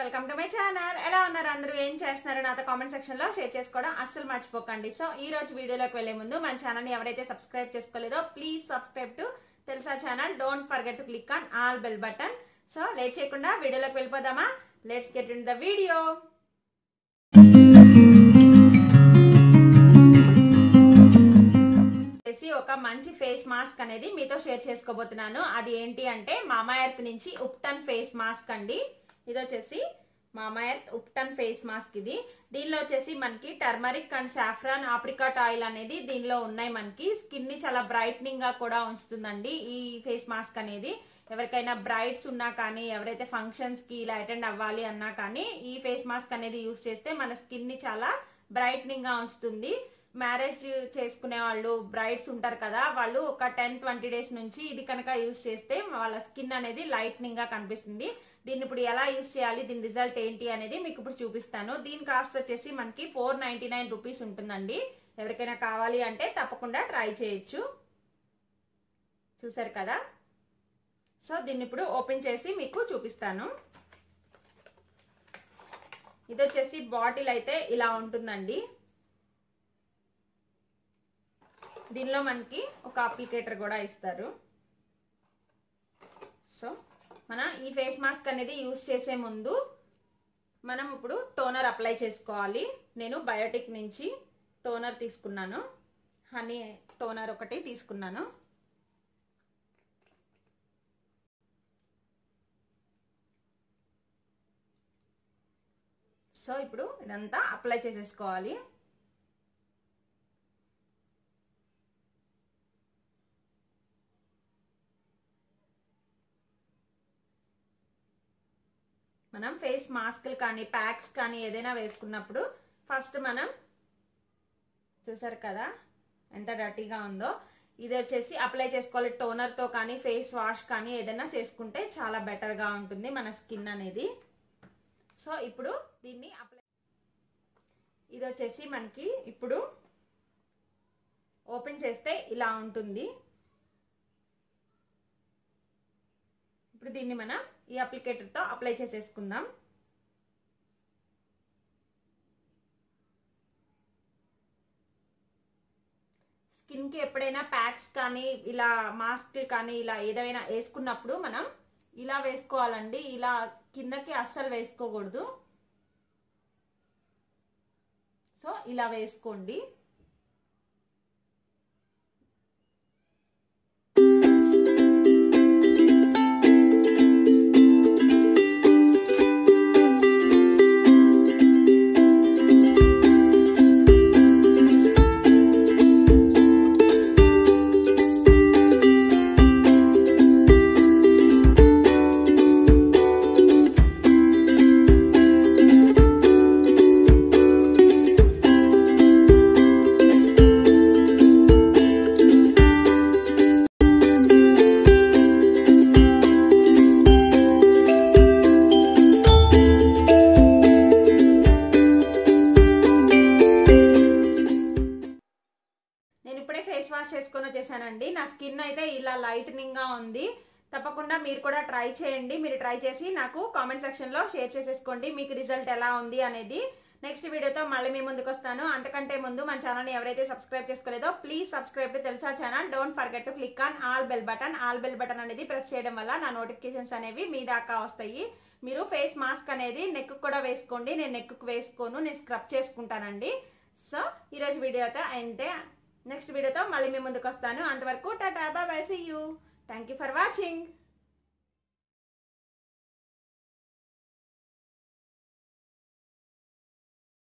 Welcome to my channel ఎలా ఉన్నారు అందరూ? ఏం చేస్తున్నారు? నాతో కామెంట్ సెక్షన్లో షేర్ చేసుకోవడం అస్సలు మర్చిపోకండి. సో ఈ రోజు వీడియోలోకి వెళ్ళే ముందు మన ఛానల్ని ఎవరైతే సబ్స్క్రైబ్ చేసుకోలేదో ప్లీజ్ సబ్స్క్రైబ్ టు తెలుసా channel don't forget to click on all bell button so late చేయకుండా వీడియోలోకి వెళ్ళిపోదామా? Let's get in the video ఒక మంచి ఫేస్ మాస్క్ అనేది మీతో షేర్ చేసుకోబోతున్నాను. అది ఏంటి అంటే మామా ఎర్త్ నుంచి ఉప్టన్ ఫేస్ మాస్క్ అండి. ఇది వచ్చేసి మామా ఉప్టన్ ఫేస్ మాస్క్ ఇది. దీనిలో వచ్చేసి మనకి turmeric and saffron apricot oil అనేది దీనిలో ఉన్నాయి మనకి. స్కిన్ని చాలా బ్రైట్నింగ్గా కూడా ఉంచుతుందండి ఈ ఫేస్ మాస్క్ అనేది. ఎవరికైనా బ్రైట్స్ ఉన్నా కానీ ఎవరైతే ఫంక్షన్స్కి ఇలా అటెండ్ అవ్వాలి అన్నా కానీ ఈ ఫేస్ మాస్క్ అనేది యూస్ చేస్తే మన స్కిన్ని చాలా బ్రైట్నింగ్గా ఉంచుతుంది. మ్యారేజ్ చేసుకునే వాళ్ళు బ్రైడ్స్ ఉంటారు కదా వాళ్ళు ఒక టెన్ ట్వంటీ డేస్ నుంచి ఇది కనుక యూజ్ చేస్తే వాళ్ళ స్కిన్ అనేది లైట్నింగ్గా కనిపిస్తుంది. దీన్ని ఇప్పుడు ఎలా యూజ్ చేయాలి దీని రిజల్ట్ ఏంటి అనేది మీకు ఇప్పుడు చూపిస్తాను. దీని కాస్ట్ వచ్చేసి మనకి ఫోర్ నైన్టీ నైన్ రూపీస్ ఉంటుందండి. ఎవరికైనా కావాలి అంటే తప్పకుండా ట్రై చేయొచ్చు. చూసారు కదా? సో దీన్ని ఇప్పుడు ఓపెన్ చేసి మీకు చూపిస్తాను. ఇది వచ్చేసి బాటిల్ అయితే ఇలా ఉంటుందండి. దీనిలో మనకి ఒక అప్లికేటర్ కూడా ఇస్తారు. సో మన ఈ ఫేస్ మాస్క్ అనేది యూస్ చేసే ముందు మనం ఇప్పుడు టోనర్ అప్లై చేసుకోవాలి. నేను బయోటిక్ నుంచి టోనర్ తీసుకున్నాను. హనీ టోనర్ ఒకటి తీసుకున్నాను. సో ఇప్పుడు ఇదంతా అప్లై చేసేసుకోవాలి. మనం ఫేస్ మాస్క్లు కానీ ప్యాక్స్ కానీ ఏదైనా వేసుకున్నప్పుడు ఫస్ట్ మనం చూసారు కదా ఎంత డర్టీగా ఉందో? ఇది వచ్చేసి అప్లై చేసుకోవాలి. టోనర్తో కానీ ఫేస్ వాష్ కానీ ఏదైనా చేసుకుంటే చాలా బెటర్గా ఉంటుంది మన స్కిన్ అనేది. సో ఇప్పుడు దీన్ని అప్లై ఇది వచ్చేసి మనకి ఇప్పుడు ఓపెన్ చేస్తే ఇలా ఉంటుంది. ఇప్పుడు దీన్ని మనం ఈ అప్లికేటర్తో అప్లై చేసేసుకుందాం. స్కిన్కి ఎప్పుడైనా ప్యాక్స్ కానీ ఇలా మాస్క్ కానీ ఇలా ఏదైనా వేసుకున్నప్పుడు మనం ఇలా వేసుకోవాలండి. ఇలా కిందకి అస్సలు వేసుకోకూడదు. సో ఇలా వేసుకోండి. చేశానండి. నా స్కిన్ అయితే ఇలా లైటనింగ్గా ఉంది. తప్పకుండా మీరు కూడా ట్రై చేయండి. మీరు ట్రై చేసి నాకు కామెంట్ సెక్షన్లో షేర్ చేసేసుకోండి. మీకు రిజల్ట్ ఎలా ఉంది అనేది. నెక్స్ట్ వీడియోతో మళ్ళీ మీ ముందుకు వస్తాను. అంతకంటే ముందు మన ఛానల్ని ఎవరైతే సబ్స్క్రైబ్ చేసుకోలేదో ప్లీజ్ సబ్స్క్రైబ్ టు తెలుసా channel don't forget to click on all bell button all bell button అనేది ప్రెస్ చేయడం వల్ల నా నోటిఫికేషన్స్ అనేవి మీ దాకా వస్తాయి. మీరు ఫేస్ మాస్క్ అనేది నెక్ కూడా వేసుకోండి. నేను నెక్కు వేసుకోను. నేను స్క్రబ్ చేసుకుంటానండి. సో ఈరోజు వీడియో అయితే అయితే నెక్స్ట్ వీడియోతో మళ్ళీ మీ ముందుకు వస్తాను అంతవరకు టాటా బాబాయ్ see you thank you for watching